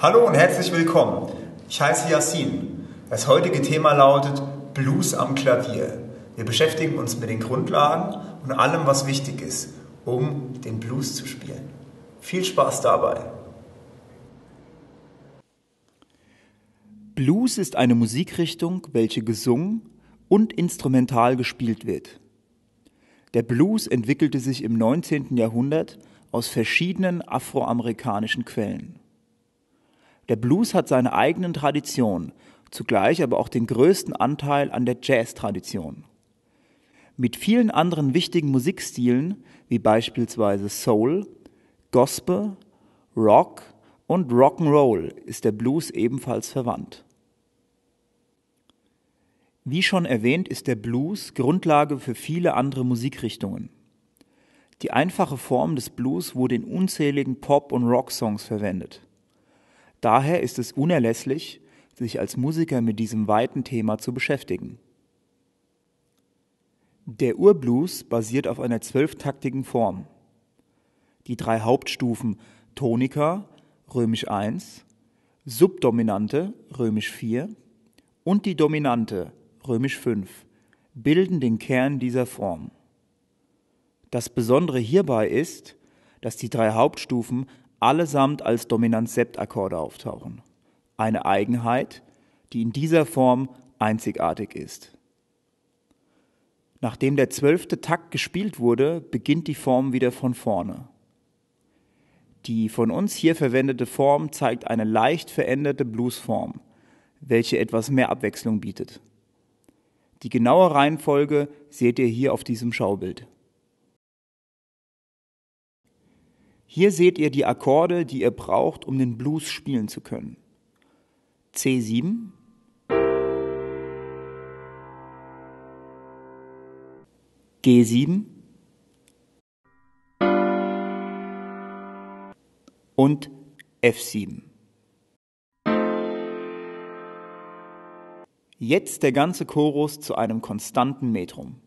Hallo und herzlich willkommen. Ich heiße Yassin. Das heutige Thema lautet Blues am Klavier. Wir beschäftigen uns mit den Grundlagen und allem, was wichtig ist, um den Blues zu spielen. Viel Spaß dabei. Blues ist eine Musikrichtung, welche gesungen und instrumental gespielt wird. Der Blues entwickelte sich im 19. Jahrhundert aus verschiedenen afroamerikanischen Quellen. Der Blues hat seine eigenen Traditionen, zugleich aber auch den größten Anteil an der Jazz-Tradition. Mit vielen anderen wichtigen Musikstilen, wie beispielsweise Soul, Gospel, Rock und Rock'n'Roll, ist der Blues ebenfalls verwandt. Wie schon erwähnt, ist der Blues Grundlage für viele andere Musikrichtungen. Die einfache Form des Blues wurde in unzähligen Pop- und Rock-Songs verwendet. Daher ist es unerlässlich, sich als Musiker mit diesem weiten Thema zu beschäftigen. Der Urblues basiert auf einer zwölftaktigen Form. Die drei Hauptstufen Tonika, römisch 1, Subdominante, römisch 4 und die Dominante, römisch 5, bilden den Kern dieser Form. Das Besondere hierbei ist, dass die drei Hauptstufen allesamt als Dominant-Sept-Akkorde auftauchen. Eine Eigenheit, die in dieser Form einzigartig ist. Nachdem der zwölfte Takt gespielt wurde, beginnt die Form wieder von vorne. Die von uns hier verwendete Form zeigt eine leicht veränderte Bluesform, welche etwas mehr Abwechslung bietet. Die genaue Reihenfolge seht ihr hier auf diesem Schaubild. Hier seht ihr die Akkorde, die ihr braucht, um den Blues spielen zu können. C7, G7 und F7. Jetzt der ganze Chorus zu einem konstanten Metrum.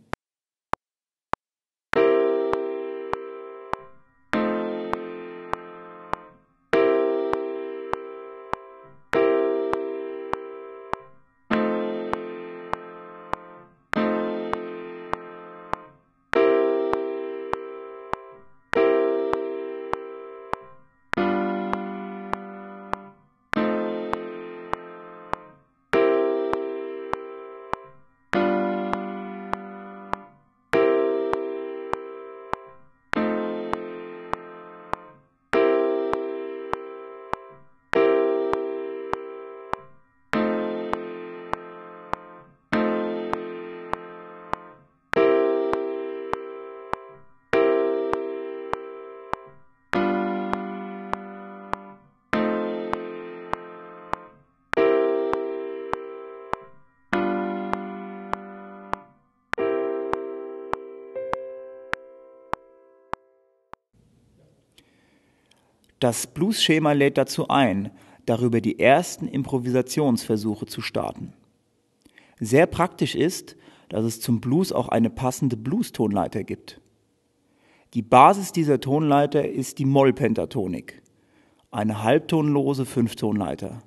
Das Blues-Schema lädt dazu ein, darüber die ersten Improvisationsversuche zu starten. Sehr praktisch ist, dass es zum Blues auch eine passende Blues-Tonleiter gibt. Die Basis dieser Tonleiter ist die Mollpentatonik, eine halbtonlose Fünftonleiter.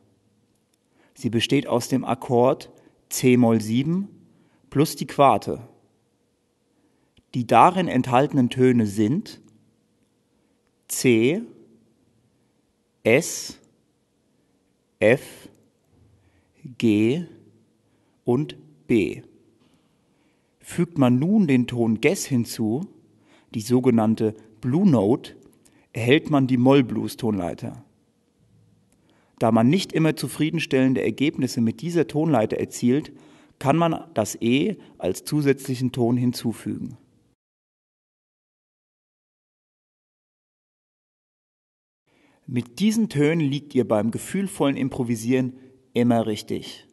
Sie besteht aus dem Akkord C-Moll 7 plus die Quarte. Die darin enthaltenen Töne sind C, S, F, G und B. Fügt man nun den Ton Ges hinzu, die sogenannte Blue Note, erhält man die Moll-Blues-Tonleiter. Da man nicht immer zufriedenstellende Ergebnisse mit dieser Tonleiter erzielt, kann man das E als zusätzlichen Ton hinzufügen. Mit diesen Tönen liegt ihr beim gefühlvollen Improvisieren immer richtig.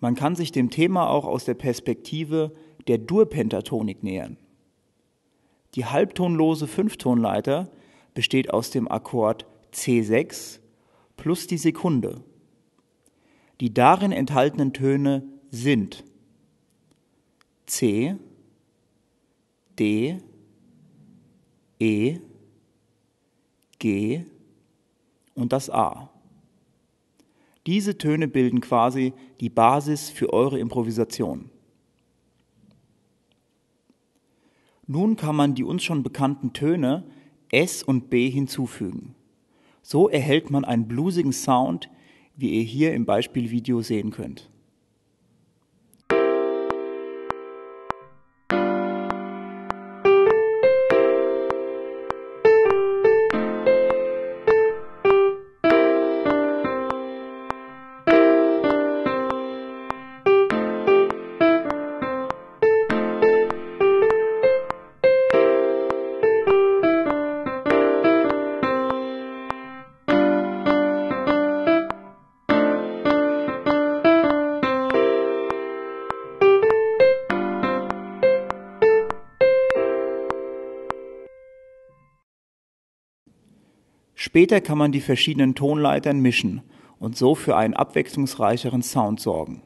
Man kann sich dem Thema auch aus der Perspektive der Dur-Pentatonik nähern. Die halbtonlose Fünftonleiter besteht aus dem Akkord C6 plus die Sekunde. Die darin enthaltenen Töne sind C, D, E, G und das A. Diese Töne bilden quasi die Basis für eure Improvisation. Nun kann man die uns schon bekannten Töne S und B hinzufügen. So erhält man einen bluesigen Sound, wie ihr hier im Beispielvideo sehen könnt. Später kann man die verschiedenen Tonleitern mischen und so für einen abwechslungsreicheren Sound sorgen